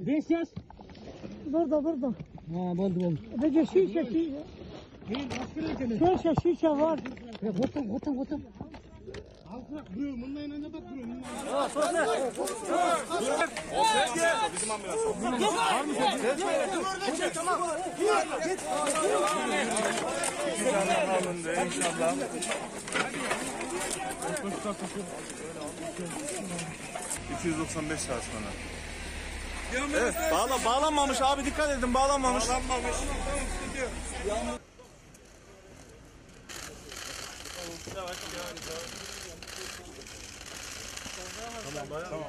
Beş yaş. Burada burada. Ha buldu buldu. Peki şişe şişe. Şişe şişe var. Kotum kotum kotum. Halkla duruyor. Bununla inanca bak duruyor. alındı inşallah. ...295 saat sonra. Evet, bağla, bağlanmamış abi dikkat edin bağlanmamış. Bağlanmamış. Tamam, tamam.